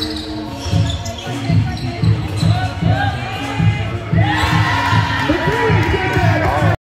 Thank you.